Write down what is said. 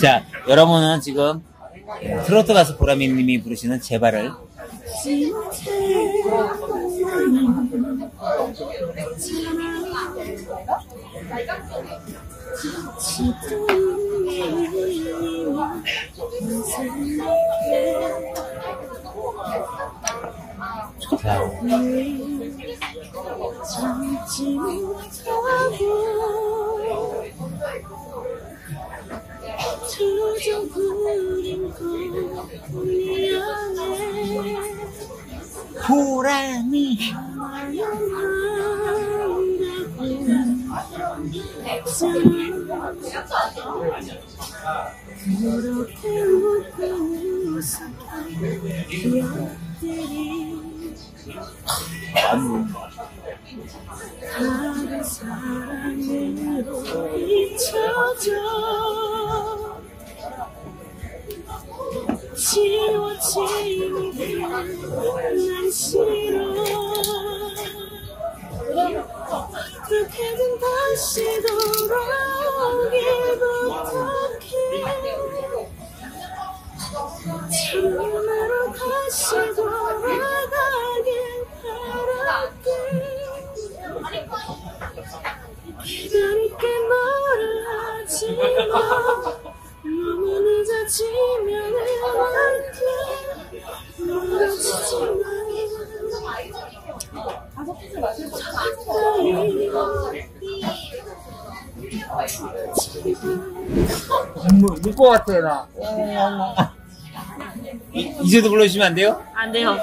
자, 여러분은 지금 트로트 가수 보라미님이 부르시는 제발을. 자, 조정 부린 거 미안해 보라미 그렇게 웃고 웃었던 기억들이 다른 사랑으로 잊혀져 지워지는 게난 싫어 어떻게든 다시 돌아오길 부탁해. 처음으로 다시 돌아가길 바랄게. 기다릴게 뭐라 하지 마 같아 나 이, 이제도 불러주시면 안 돼요? 안 돼요